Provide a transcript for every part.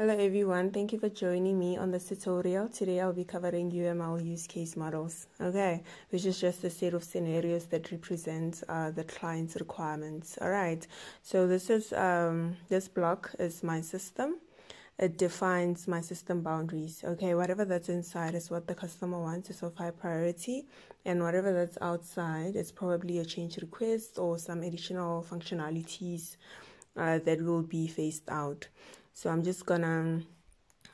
Hello everyone, thank you for joining me on this tutorial. Today I'll be covering UML use case models, okay, which is just a set of scenarios that represent uh, the client's requirements. Alright, so this is um, this block is my system. It defines my system boundaries. Okay, whatever that's inside is what the customer wants, is of high priority, and whatever that's outside is probably a change request or some additional functionalities uh, that will be phased out. So I'm just gonna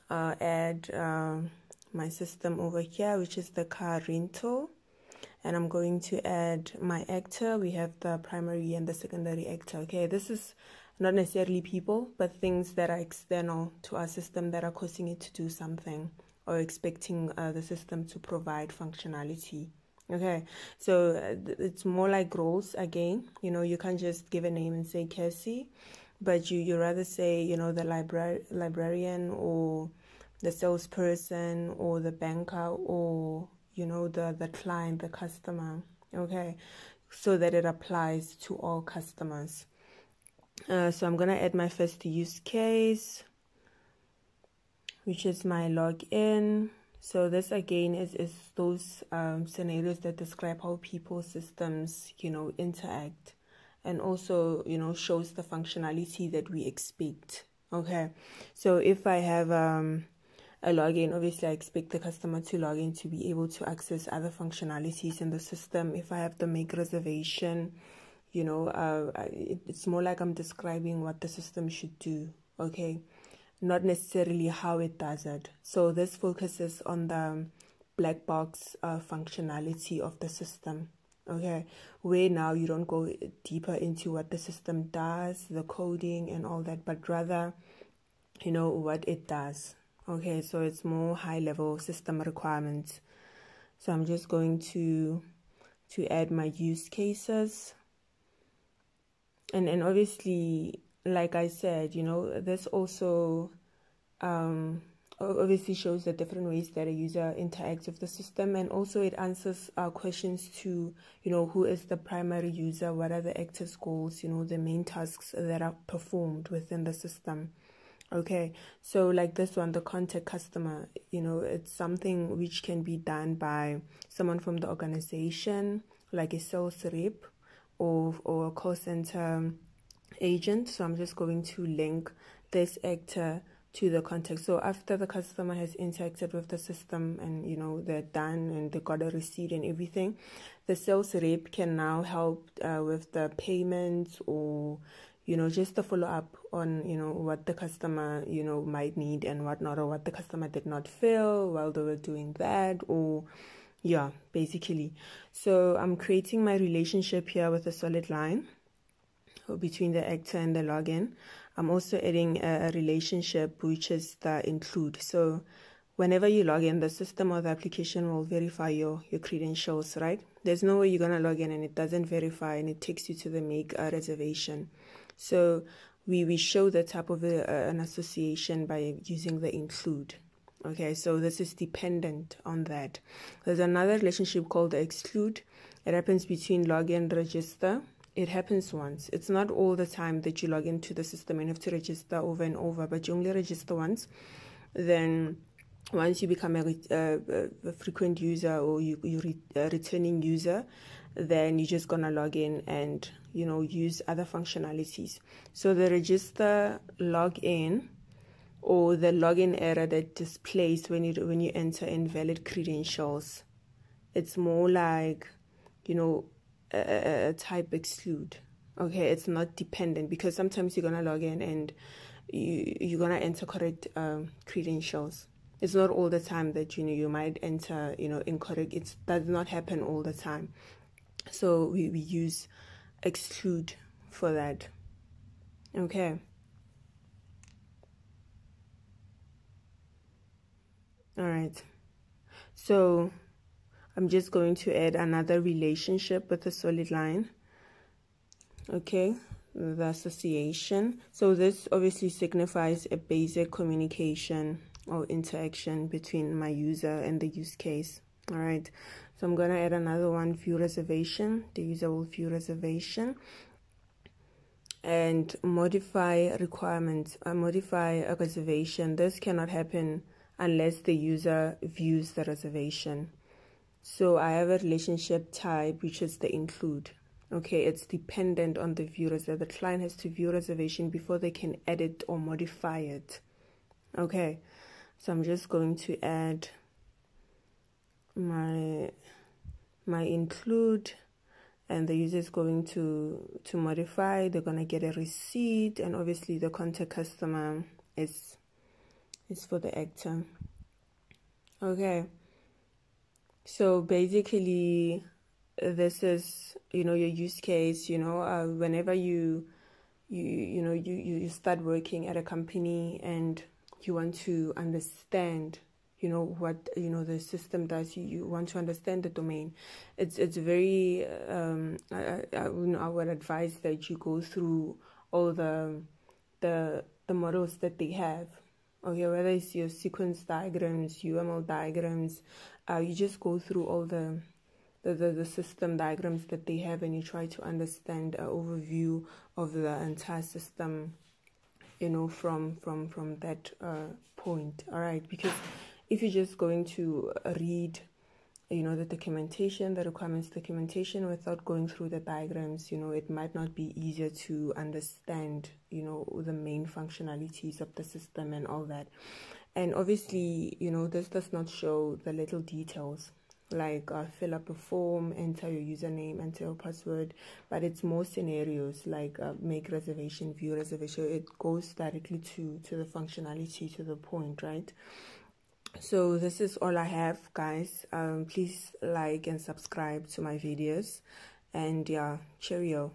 uh, add uh, my system over here, which is the car rental. And I'm going to add my actor. We have the primary and the secondary actor. Okay, this is not necessarily people, but things that are external to our system that are causing it to do something or expecting uh, the system to provide functionality. Okay, so uh, it's more like roles again. You know, you can't just give a name and say Cassie but you you rather say you know the libra- librarian or the salesperson or the banker or you know the the client the customer okay? So that it applies to all customers. Uh, so i'm gonna add my first use case which is my login. So this again is, is those um, scenarios that describe how people systems you know interact and also you know shows the functionality that we expect okay? So if i have um, a login obviously i expect the customer to log in to be able to access other functionalities in the system. If i have to make reservation you know uh, it's more like i'm describing what the system should do okay? Not necessarily how it does it. So this focuses on the black box uh, functionality of the system okay where now you don't go deeper into what the system does the coding and all that but rather you know what it does. Okay so it's more high level system requirements. So i'm just going to to add my use cases. And and obviously like i said you know there's also um obviously shows the different ways that a user interacts with the system and also it answers uh, questions to you know who is the primary user what are the actors goals you know the main tasks that are performed within the system. Okay so like this one the contact customer you know it's something which can be done by someone from the organization like a sales rep or or a call center agent. So i'm just going to link this actor to the context. So after the customer has interacted with the system and you know they're done and they got a receipt and everything, the sales rep can now help uh, with the payments or you know just the follow up on you know what the customer you know might need and whatnot or what the customer did not feel while they were doing that or yeah basically so i'm creating my relationship here with a solid line between the actor and the login I'm also adding a, relationship which is the include. So whenever you log in, the system or the application will verify your, your credentials, right? There's no way you're going to log in and it doesn't verify and it takes you to the make a reservation. So we, we show the type of a, an association by using the include. Okay, so this is dependent on that. There's another relationship called the exclude. It happens between login register it happens once. It's not all the time that you log into the system and have to register over and over, but you only register once. Then, once you become a, a, frequent user or you you a returning user, then you're just gonna log in and you know use other functionalities. So the register login or the login error that displays when you when you enter invalid credentials, it's more like you know a, type exclude. Okay it's not dependent because sometimes you're gonna log in and you you're gonna enter correct um, credentials. It's not all the time that you know you might enter you know incorrect. It does not happen all the time. So we, we use exclude for that. Okay. All right. So I'm just going to add another relationship with a solid line. Okay, the association. So this obviously signifies a basic communication or interaction between my user and the use case. All right, so I'm going to add another one, view reservation. The user will view reservation. and modify requirements, uh, modify a reservation. This cannot happen unless the user views the reservation. So I have a relationship type, which is the include. Okay, it's dependent on the view reservation. The client has to view reservation before they can edit or modify it. Okay, so I'm just going to add my my include and the user is going to to modify they're going to get a receipt and obviously the contact customer is is for the actor okay so basically this is you know your use case you know uh, whenever you you you know you you start working at a company and you want to understand you know what you know the system does you, you want to understand the domain it's it's very um I, I, I would advise that you go through all the the the models that they have okay whether it's your sequence diagrams uml diagrams uh, you just go through all the the, the, the system diagrams that they have and you try to understand an overview of the entire system you know from from from that uh, point. All right? Because if you're just going to read you know the documentation the requirements documentation without going through the diagrams you know it might not be easier to understand you know the main functionalities of the system and all that. And obviously you know this does not show the little details like uh, fill up a form enter your username enter your password but it's more scenarios like uh, make reservation view reservation. It goes directly to to the functionality to the point right so this is all i have guys. Um, please like and subscribe to my videos. And yeah cheerio